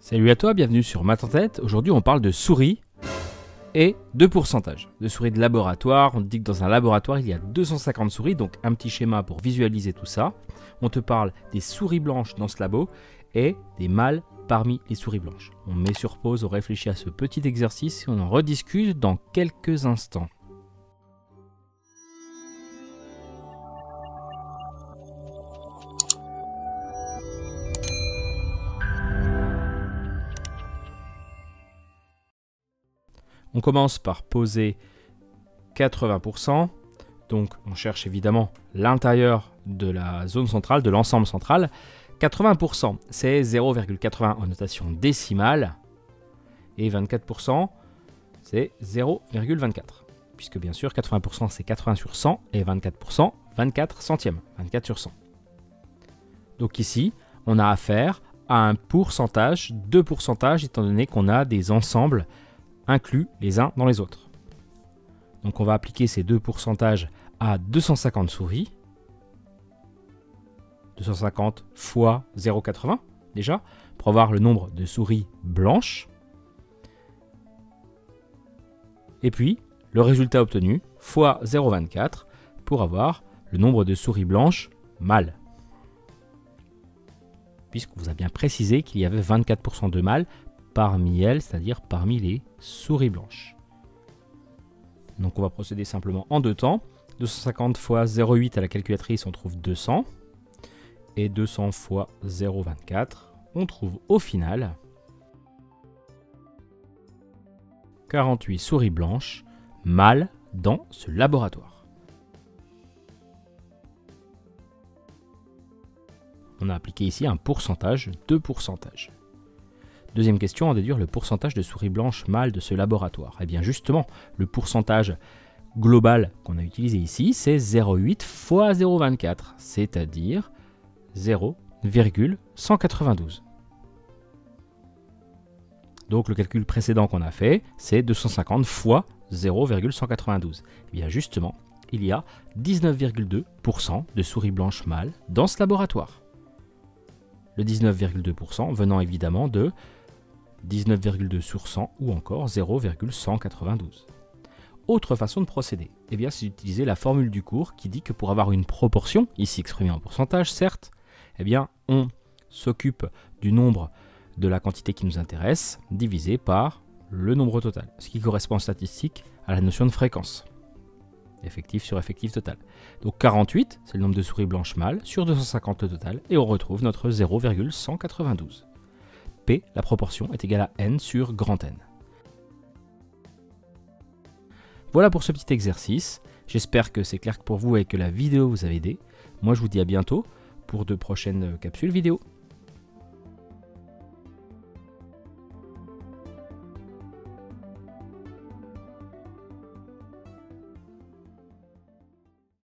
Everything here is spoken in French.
Salut à toi, bienvenue sur Math en tête. Aujourd'hui, on parle de souris et de pourcentage. De souris de laboratoire, on te dit que dans un laboratoire, il y a 250 souris, donc un petit schéma pour visualiser tout ça. On te parle des souris blanches dans ce labo et des mâles parmi les souris blanches. On met sur pause, on réfléchit à ce petit exercice et on en rediscute dans quelques instants. On commence par poser 80%. Donc on cherche évidemment l'intérieur de la zone centrale, de l'ensemble central. 80% c'est 0,80 en notation décimale. Et 24% c'est 0,24. Puisque bien sûr 80% c'est 80 sur 100 et 24% 24 centièmes. 24 sur 100. Donc ici on a affaire à un pourcentage, deux pourcentages étant donné qu'on a des ensembles inclus les uns dans les autres. Donc on va appliquer ces deux pourcentages à 250 souris. 250 fois 0,80 déjà, pour avoir le nombre de souris blanches. Et puis le résultat obtenu fois 0,24 pour avoir le nombre de souris blanches mâles. Puisqu'on vous a bien précisé qu'il y avait 24% de mâles parmi elles, c'est-à-dire parmi les souris blanches. Donc on va procéder simplement en deux temps. 250 fois 0,8 à la calculatrice, on trouve 200. Et 200 fois 0,24, on trouve au final 48 souris blanches mâles dans ce laboratoire. On a appliqué ici un pourcentage de pourcentage. Deuxième question, à déduire le pourcentage de souris blanches mâles de ce laboratoire. Eh bien justement, le pourcentage global qu'on a utilisé ici, c'est 0,8 fois 0,24, c'est-à-dire 0,192. Donc le calcul précédent qu'on a fait, c'est 250 fois 0,192. Eh bien justement, il y a 19,2% de souris blanches mâles dans ce laboratoire. Le 19,2% venant évidemment de 19,2 sur 100 ou encore 0,192. Autre façon de procéder, eh bien c'est d'utiliser la formule du cours qui dit que pour avoir une proportion, ici exprimée en pourcentage certes, eh bien on s'occupe du nombre de la quantité qui nous intéresse divisé par le nombre total, ce qui correspond en statistique à la notion de fréquence. Effectif sur effectif total. Donc 48, c'est le nombre de souris blanches mâles, sur 250 le total, et on retrouve notre 0,192 la proportion est égale à n sur grand N. Voilà pour ce petit exercice. J'espère que c'est clair pour vous et que la vidéo vous a aidé. Moi je vous dis à bientôt pour de prochaines capsules vidéo.